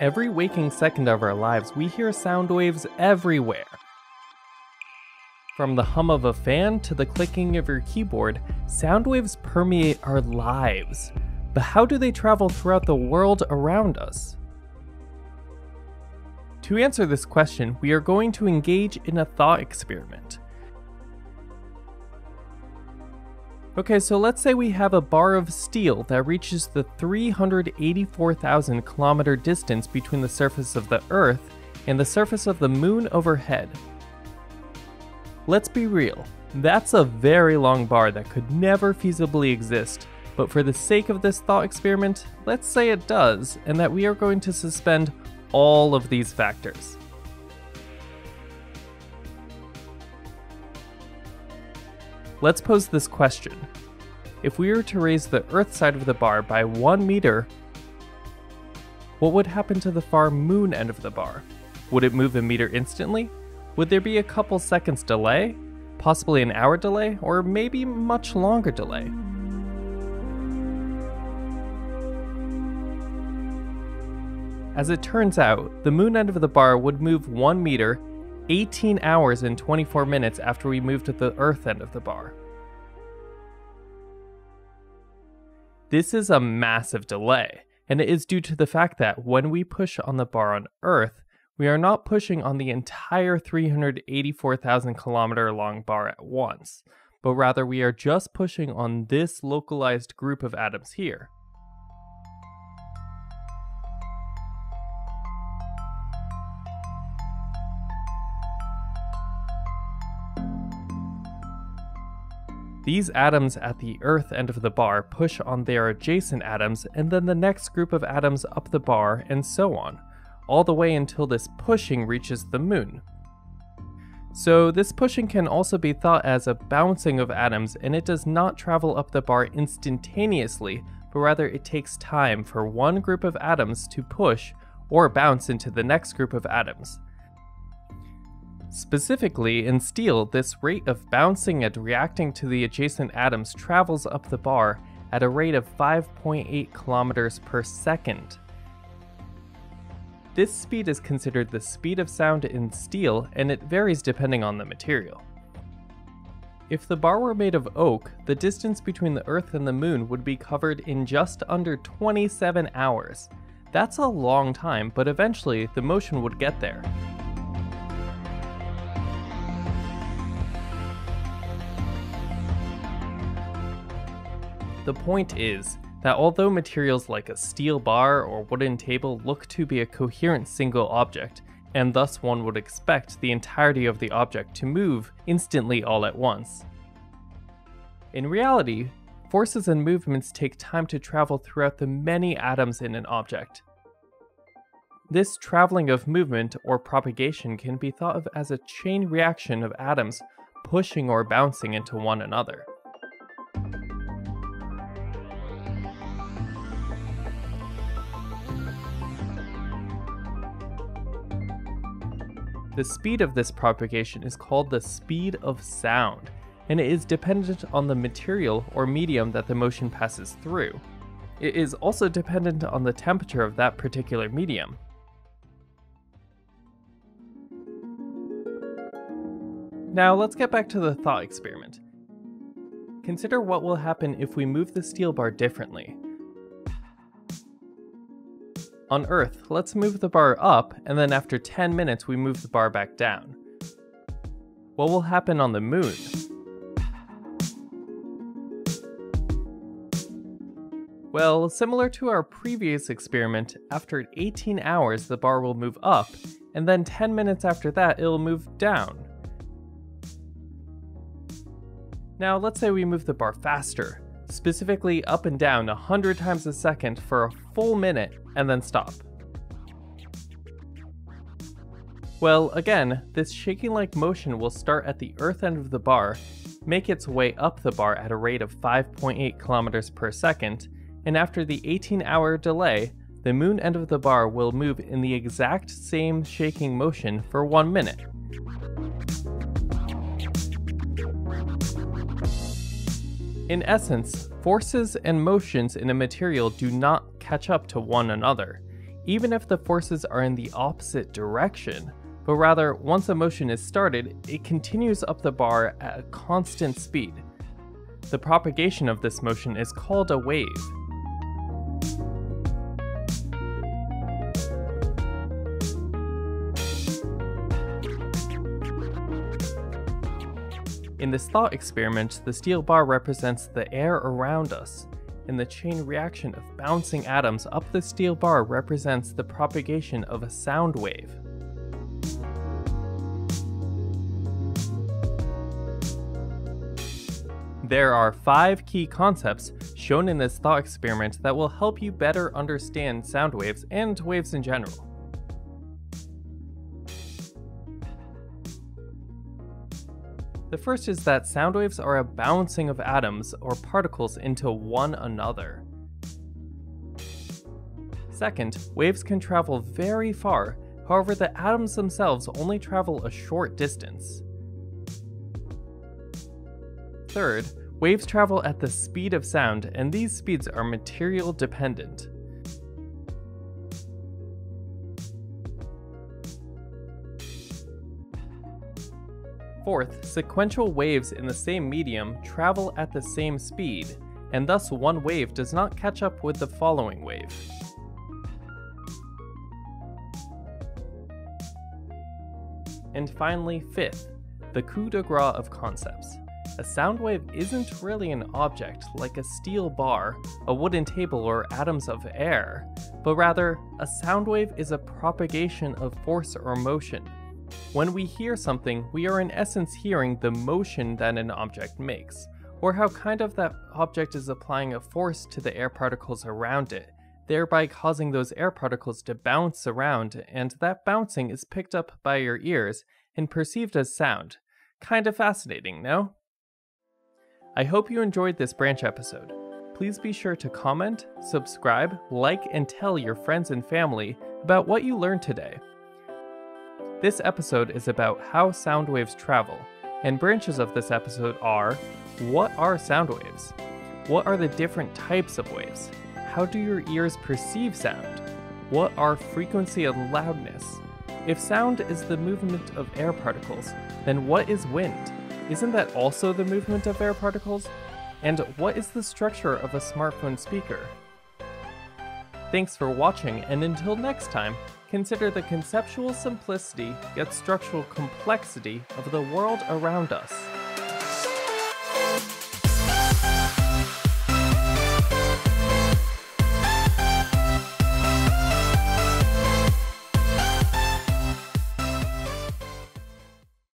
Every waking second of our lives, we hear sound waves everywhere. From the hum of a fan to the clicking of your keyboard, sound waves permeate our lives. But how do they travel throughout the world around us? To answer this question, we are going to engage in a thought experiment. Okay, so let's say we have a bar of steel that reaches the 384,000 kilometer distance between the surface of the Earth and the surface of the moon overhead. Let's be real, that's a very long bar that could never feasibly exist, but for the sake of this thought experiment, let's say it does, and that we are going to suspend all of these factors. Let's pose this question. If we were to raise the Earth side of the bar by 1 meter, what would happen to the far moon end of the bar? Would it move a meter instantly? Would there be a couple seconds delay? Possibly an hour delay? Or maybe much longer delay? As it turns out, the moon end of the bar would move 1 meter 18 hours and 24 minutes after we moved to the earth end of the bar. This is a massive delay, and it is due to the fact that when we push on the bar on Earth, we are not pushing on the entire 384,000 kilometer long bar at once, but rather we are just pushing on this localized group of atoms here. These atoms at the earth end of the bar push on their adjacent atoms and then the next group of atoms up the bar and so on, all the way until this pushing reaches the moon. So this pushing can also be thought as a bouncing of atoms and it does not travel up the bar instantaneously, but rather it takes time for one group of atoms to push or bounce into the next group of atoms. Specifically, in steel, this rate of bouncing and reacting to the adjacent atoms travels up the bar at a rate of 5.8 kilometers per second. This speed is considered the speed of sound in steel, and it varies depending on the material. If the bar were made of oak, the distance between the Earth and the Moon would be covered in just under 27 hours. That's a long time, but eventually the motion would get there. The point is that although materials like a steel bar or wooden table look to be a coherent single object, and thus one would expect the entirety of the object to move instantly all at once. In reality, forces and movements take time to travel throughout the many atoms in an object. This traveling of movement or propagation can be thought of as a chain reaction of atoms pushing or bouncing into one another. The speed of this propagation is called the speed of sound, and it is dependent on the material or medium that the motion passes through. It is also dependent on the temperature of that particular medium. Now let's get back to the thought experiment. Consider what will happen if we move the steel bar differently. On Earth, let's move the bar up, and then after 10 minutes we move the bar back down. What will happen on the Moon? Well, similar to our previous experiment, after 18 hours the bar will move up, and then 10 minutes after that it'll move down. Now let's say we move the bar faster, specifically up and down 100 times a second for a full minute and then stop. Well, again, this shaking-like motion will start at the earth end of the bar, make its way up the bar at a rate of 5.8 kilometers per second, and after the 18-hour delay, the moon end of the bar will move in the exact same shaking motion for one minute. In essence, forces and motions in a material do not catch up to one another. even if the forces are in the opposite direction, but rather, once a motion is started, it continues up the bar at a constant speed. The propagation of this motion is called a wave. In this thought experiment, the steel bar represents the air around us, and the chain reaction of bouncing atoms up the steel bar represents the propagation of a sound wave. There are five key concepts shown in this thought experiment that will help you better understand sound waves and waves in general. The first is that sound waves are a bouncing of atoms or particles into one another. Second, waves can travel very far, however, the atoms themselves only travel a short distance. Third, waves travel at the speed of sound, and these speeds are material dependent. Fourth, sequential waves in the same medium travel at the same speed, and thus one wave does not catch up with the following wave. And finally, fifth, the coup de grace of concepts. A sound wave isn't really an object like a steel bar, a wooden table, or atoms of air, but rather, a sound wave is a propagation of force or motion, when we hear something, we are in essence hearing the motion that an object makes, or how kind of that object is applying a force to the air particles around it, thereby causing those air particles to bounce around, and that bouncing is picked up by your ears and perceived as sound. Kind of fascinating, no? I hope you enjoyed this branch episode. Please be sure to comment, subscribe, like, and tell your friends and family about what you learned today. This episode is about how sound waves travel, and branches of this episode are What are sound waves? What are the different types of waves? How do your ears perceive sound? What are frequency and loudness? If sound is the movement of air particles, then what is wind? Isn't that also the movement of air particles? And what is the structure of a smartphone speaker? Thanks for watching, and until next time, consider the conceptual simplicity yet structural complexity of the world around us.